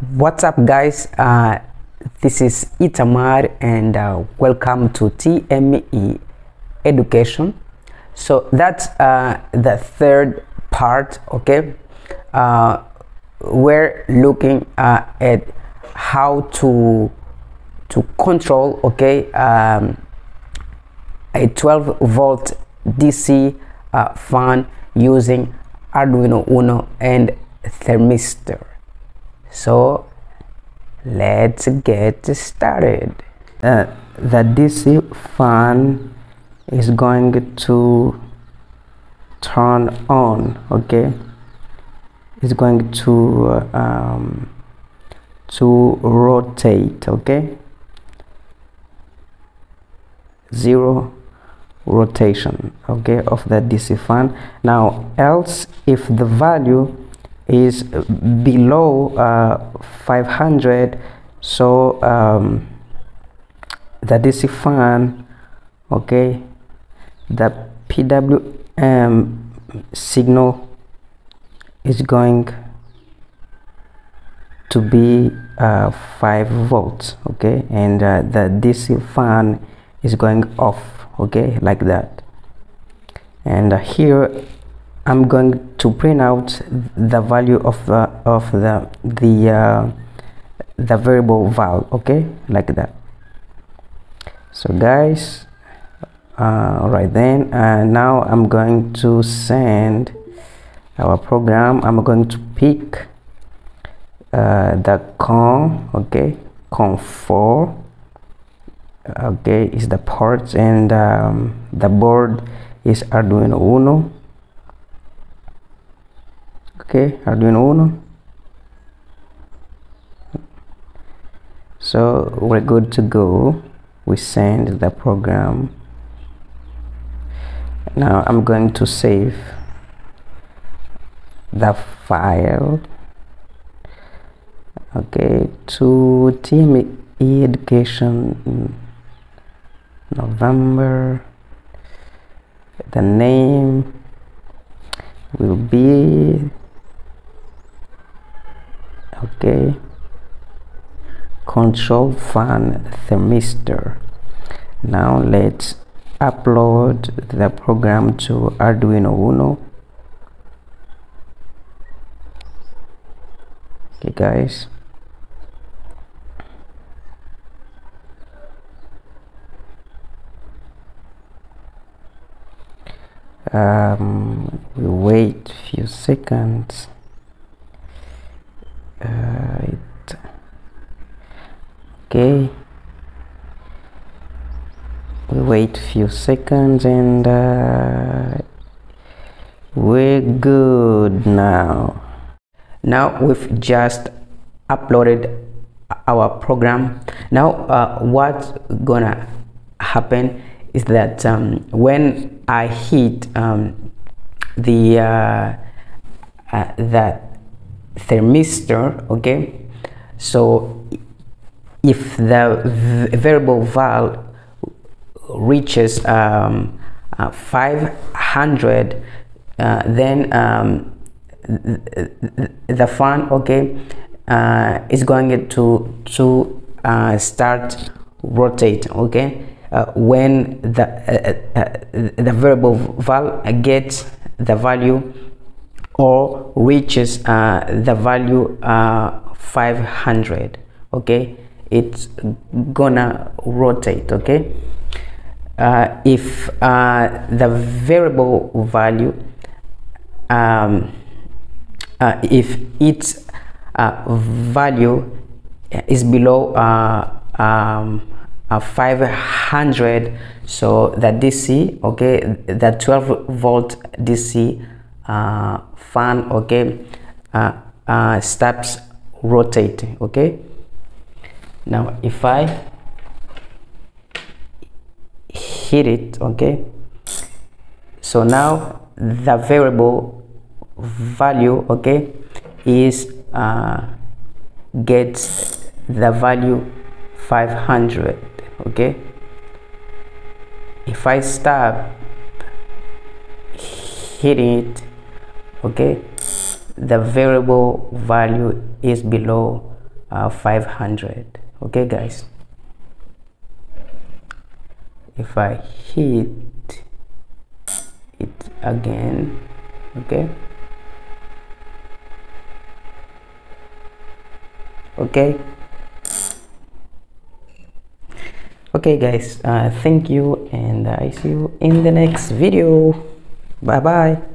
What's up, guys? Uh, this is Itamar, and uh, welcome to TME Education. So that's uh, the third part. Okay, uh, we're looking uh, at how to to control. Okay, um, a 12 volt DC uh, fan using Arduino Uno and thermistor. So let's get started. Uh, the DC fan is going to turn on. Okay, it's going to uh, um, to rotate. Okay, zero rotation okay of the DC fan now else if the value is below uh, 500 so um, the DC fan okay? The PWM signal is going to be uh, 5 volts okay? And uh, the DC fan is going off okay? Like that. And uh, here I'm going to print out the value of the of the the uh, the variable val okay? Like that. So guys uh, right then. Uh, now I'm going to send our program. I'm going to pick uh, the COM okay? COM 4 okay is the ports and um, the board is Arduino Uno okay Arduino Uno. So we're good to go. We send the program. Now I'm going to save the file. Okay to TME Education November. The name will be okay. Control fan thermistor. Now let's upload the program to Arduino Uno. Okay guys. Um, we wait few seconds okay. We wait few seconds and uh, we're good now. Now we've just uploaded our program. Now uh, what's gonna happen is that um, when I hit um, the uh, uh, the thermistor, okay, so if the variable val reaches um, uh, 500, uh, then um, the fan, okay, uh, is going to to uh, start rotate, okay? Uh, when the uh, the variable val gets the value or reaches uh, the value uh, 500 okay? It's gonna rotate okay? Uh, if the variable value um, if its value is below um, uh, 500 so the DC okay? The 12 volt DC uh, fan okay uh, uh, stops rotating okay? Now if I hit it okay? So now the variable value okay is uh, gets the value 500 okay? If I stop hitting it okay? The variable value is below uh, 500 okay guys? If I hit it again okay? Okay? Okay guys uh, thank you and I see you in the next video. Bye bye